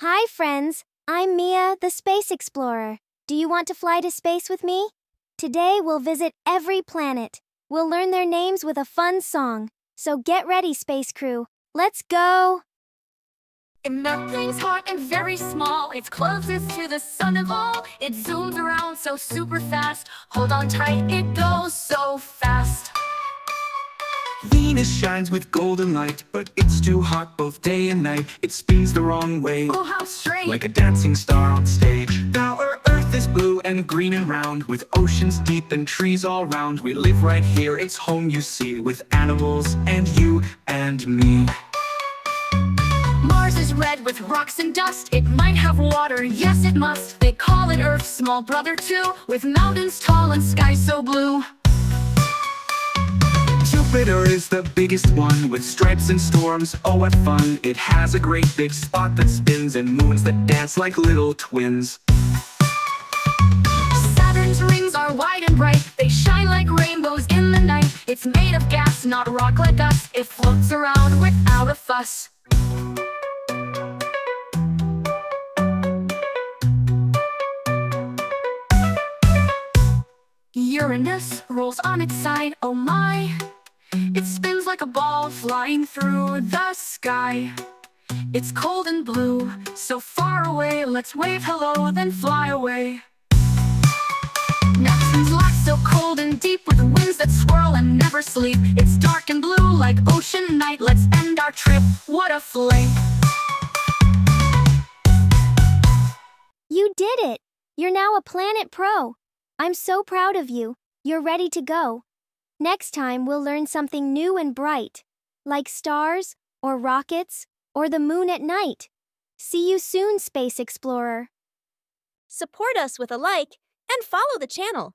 Hi, friends. I'm Mia, the space explorer. Do you want to fly to space with me? Today, we'll visit every planet. We'll learn their names with a fun song. So get ready, space crew. Let's go! And nothing's hot and very small. It's closest to the sun of all. It zooms around so super fast. Hold on tight, it goes so fast. Venus shines with golden light, but it's too hot both day and night. It spins the wrong way, Oh, how strange. like a dancing star on stage. Now our earth is blue and green and round, with oceans deep and trees all round. We live right here, it's home you see, with animals and you and me. Mars is red with rocks and dust. It might have water, yes, it must. They call it Earth's small brother, too, with mountains tall and skies so blue. Jupiter is the biggest one, with stripes and storms. Oh, what fun! It has a great big spot that spins and moons that dance like little twins. Saturn's rings are wide and bright. They shine like rainbows in the night. It's made of gas, not rock like us. It floats around without a fuss. Uranus rolls on its side, oh my. Flying through the sky. It's cold and blue, so far away. Let's wave hello, then fly away. Neptune's locked so cold and deep with winds that swirl and never sleep. It's dark and blue like ocean night. Let's end our trip. What a flame! You did it! You're now a Planet Pro. I'm so proud of you. You're ready to go. Next time, we'll learn something new and bright, like stars, or rockets, or the moon at night. See you soon, Space Explorer. Support us with a like and follow the channel.